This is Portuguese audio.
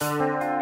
Música